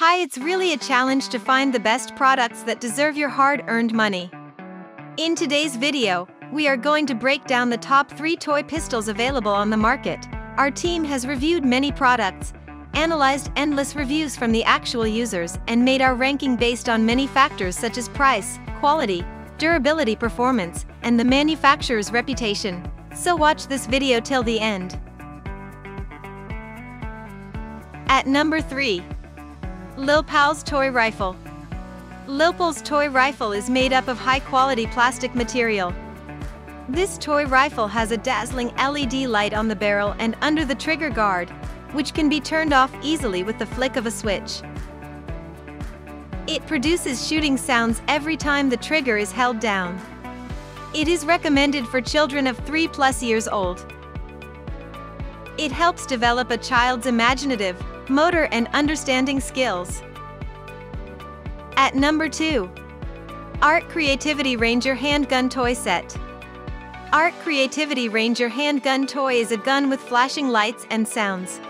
Hi, it's really a challenge to find the best products that deserve your hard-earned money. In today's video, we are going to break down the top 3 toy pistols available on the market. Our team has reviewed many products, analyzed endless reviews from the actual users, and made our ranking based on many factors such as price, quality, durability performance, and the manufacturer's reputation. So watch this video till the end. At number 3. Lil Pal's Toy Rifle. Lil Pal's toy rifle is made up of high-quality plastic material. This toy rifle has a dazzling LED light on the barrel and under the trigger guard, which can be turned off easily with the flick of a switch. It produces shooting sounds every time the trigger is held down. It is recommended for children of 3 plus years old. It helps develop a child's imaginative, motor and understanding skills. At number 2. Art Creativity Ranger Handgun Toy Set. Art Creativity Ranger Handgun Toy is a gun with flashing lights and sounds.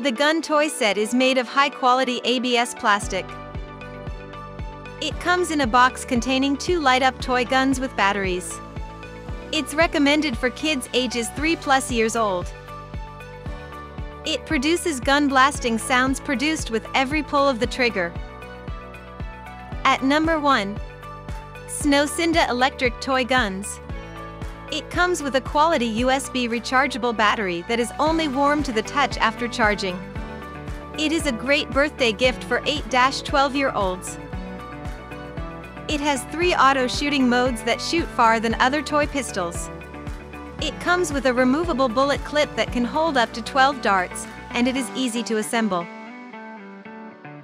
The gun toy set is made of high-quality ABS plastic. It comes in a box containing two light-up toy guns with batteries. It's recommended for kids ages 3 plus years old. It produces gun blasting sounds produced with every pull of the trigger. At number 1. Snowcinda Electric Toy Guns. It comes with a quality USB rechargeable battery that is only warm to the touch after charging. It is a great birthday gift for 8-12-year-olds. It has three auto shooting modes that shoot far than other toy pistols. It comes with a removable bullet clip that can hold up to 12 darts, and it is easy to assemble.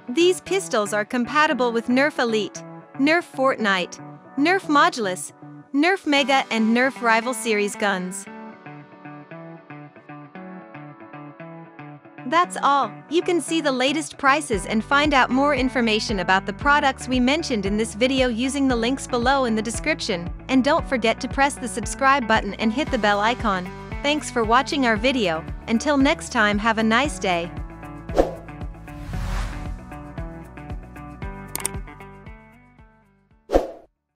These pistols are compatible with Nerf Elite, Nerf Fortnite, Nerf Modulus, Nerf Mega and Nerf Rival Series guns. That's all. You can see the latest prices and find out more information about the products we mentioned in this video using the links below in the description. And don't forget to press the subscribe button and hit the bell icon. Thanks for watching our video. Until next time have a nice day.